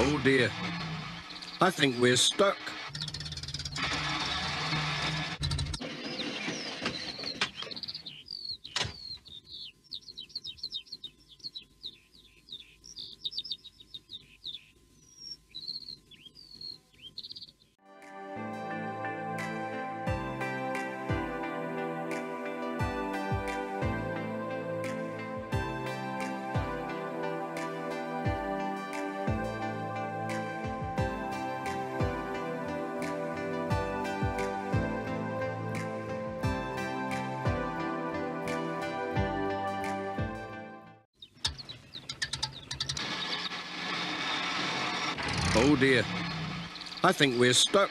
Oh dear. I think we're stuck. Oh dear. I think we're stuck.